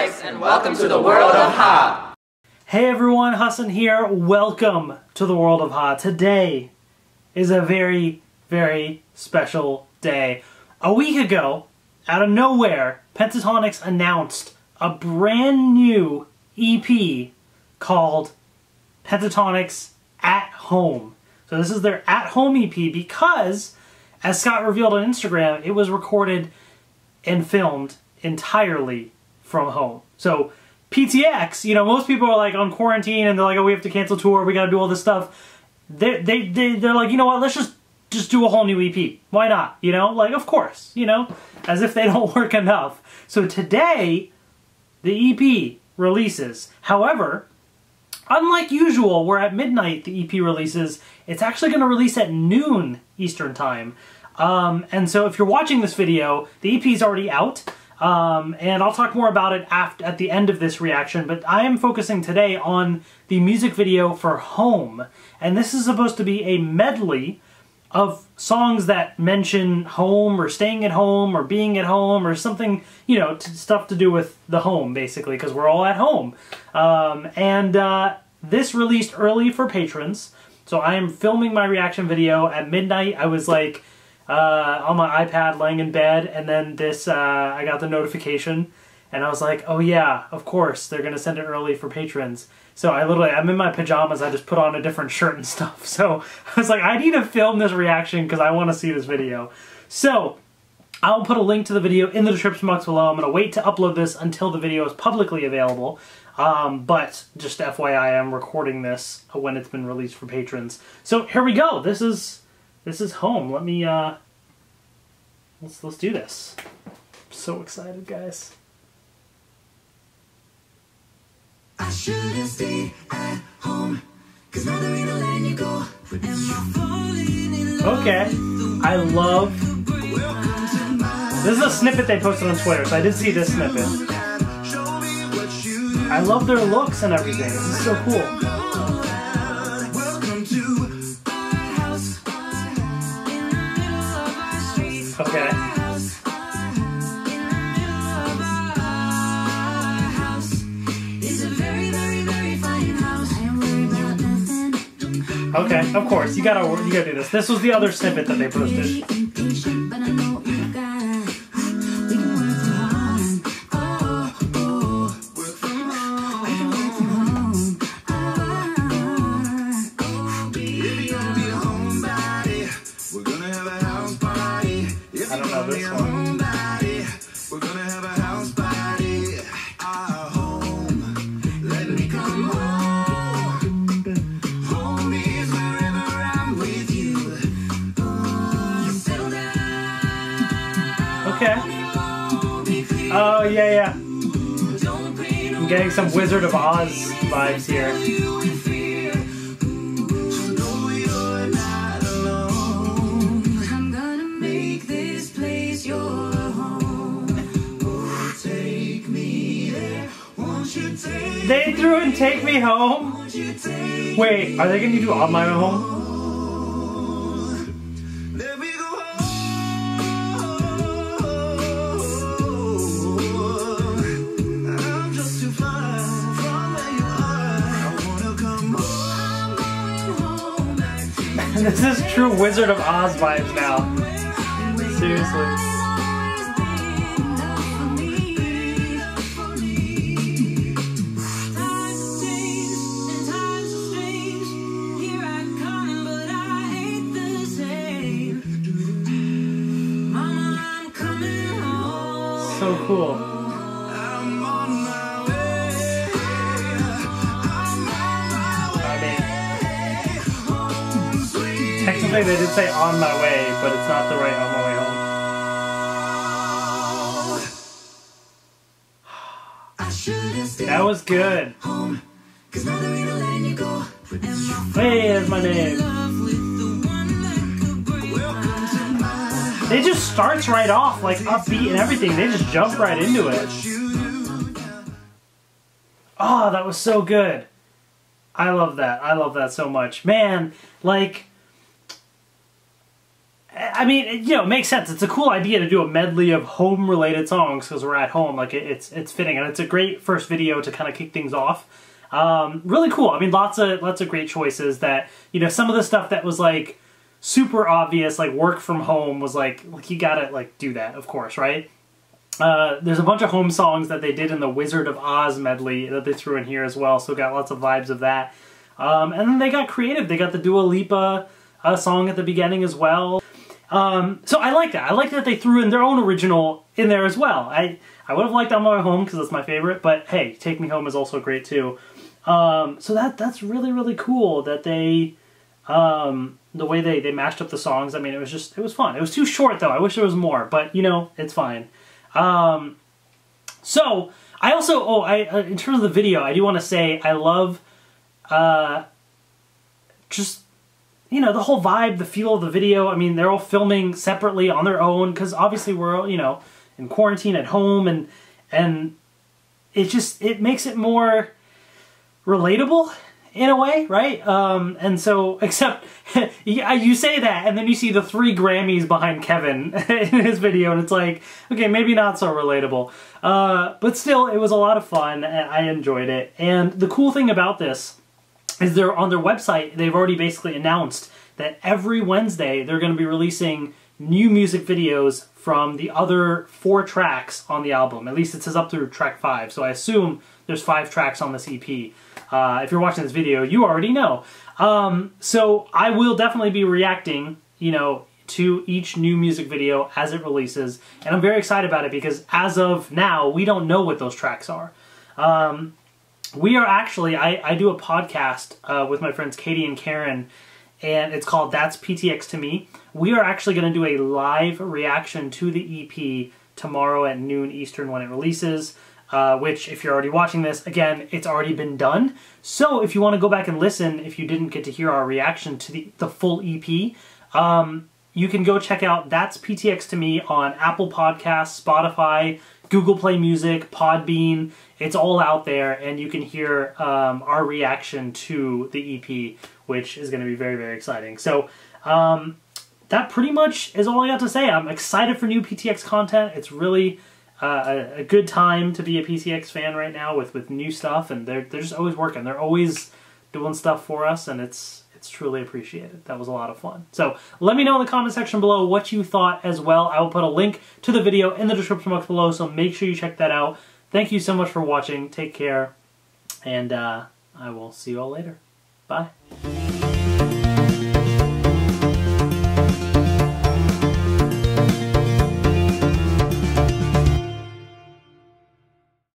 Pentatonix, and welcome to the world of Ha! Hey everyone, Hassan here. Welcome to the world of Ha. Today is a very, very special day. A week ago, out of nowhere, Pentatonix announced a brand new EP called Pentatonix at Home. So this is their at home EP because, as Scott revealed on Instagram, it was recorded and filmed entirely from home. So PTX, you know, most people are like on quarantine and they're like, oh, we have to cancel tour, we got to do all this stuff. They they they they're like, you know what? Let's just just do a whole new EP. Why not? You know, like of course, you know, as if they don't work enough. So today, the EP releases. However, unlike usual, where at midnight the EP releases, it's actually going to release at noon Eastern Time. Um, and so if you're watching this video, the EP is already out. Um, and I'll talk more about it at the end of this reaction, but I am focusing today on the music video for Home. And this is supposed to be a medley of songs that mention home or staying at home or being at home or something, you know, stuff to do with the home, basically, because we're all at home. Um, and uh, this released early for patrons, so I am filming my reaction video at midnight. I was like uh, on my iPad laying in bed, and then this, uh, I got the notification, and I was like, oh yeah, of course, they're to send it early for patrons. So I literally, I'm in my pajamas, I just put on a different shirt and stuff. So I was like, I need to film this reaction because I want to see this video. So I'll put a link to the video in the description box below. I'm to wait to upload this until the video is publicly available. Um, but just FYI, I'm recording this when it's been released for patrons. So here we go. This is this is home. Let me uh, let's let's do this. I'm so excited, guys. I shouldn't stay at home Cause now there ain't no letting you go Okay. I love This is a snippet they posted on Twitter, so I did see this snippet. I love their looks and everything. This is so cool. Okay, of course. You gotta you gotta do this. This was the other snippet that they posted. I don't know this one. Okay. Oh, yeah, yeah. I'm getting some Wizard of Oz vibes here. They threw and take me home? Wait, are they gonna do All My Home? this is true Wizard of Oz vibes now. Seriously. So cool. They did say on my way, but it's not the right on my way home. That was good. Hey, there's my name. They just starts right off like upbeat and everything. They just jump right into it. Oh, that was so good. I love that. I love that so much. Man, like I mean, it, you know, it makes sense. It's a cool idea to do a medley of home-related songs because we're at home. Like, it, it's it's fitting, and it's a great first video to kind of kick things off. Um, really cool. I mean, lots of lots of great choices. That you know, some of the stuff that was like super obvious, like work from home, was like, like you gotta like do that, of course, right? Uh, there's a bunch of home songs that they did in the Wizard of Oz medley that they threw in here as well, so got lots of vibes of that. Um, and then they got creative. They got the Dua Lipa uh, song at the beginning as well. Um, so I like that. I like that they threw in their own original in there as well. I, I would have liked On My Home because that's my favorite, but hey, Take Me Home is also great too. Um, so that that's really, really cool that they, um, the way they, they mashed up the songs. I mean, it was just, it was fun. It was too short though. I wish there was more, but you know, it's fine. Um, so I also, oh, I uh, in terms of the video, I do want to say I love, uh, just you know the whole vibe, the feel of the video. I mean, they're all filming separately on their own because obviously we're all, you know in quarantine at home and and it just it makes it more relatable in a way, right? Um, and so, except you say that, and then you see the three Grammys behind Kevin in his video, and it's like, okay, maybe not so relatable. Uh, but still, it was a lot of fun, and I enjoyed it. And the cool thing about this is they're on their website, they've already basically announced that every Wednesday they're going to be releasing new music videos from the other four tracks on the album. At least it says up through track five, so I assume there's five tracks on this EP. Uh, if you're watching this video, you already know. Um, so I will definitely be reacting, you know, to each new music video as it releases, and I'm very excited about it because as of now, we don't know what those tracks are. Um, we are actually, I, I do a podcast uh, with my friends Katie and Karen, and it's called That's PTX to Me. We are actually going to do a live reaction to the EP tomorrow at noon Eastern when it releases. Uh, which, if you're already watching this, again, it's already been done. So if you want to go back and listen, if you didn't get to hear our reaction to the, the full EP, um, you can go check out That's PTX to Me on Apple Podcasts, Spotify, Google Play Music, Podbean. It's all out there, and you can hear um, our reaction to the EP, which is going to be very, very exciting. So, um, that pretty much is all I got to say. I'm excited for new PTX content. It's really uh, a, good time to be a PTX fan right now with, with new stuff, and they're they're just always working. They're always doing stuff for us, and it's it's truly appreciated. That was a lot of fun. So let me know in the comment section below what you thought as well. I will put a link to the video in the description box below, so make sure you check that out. Thank you so much for watching. Take care, and uh, I will see you all later. Bye.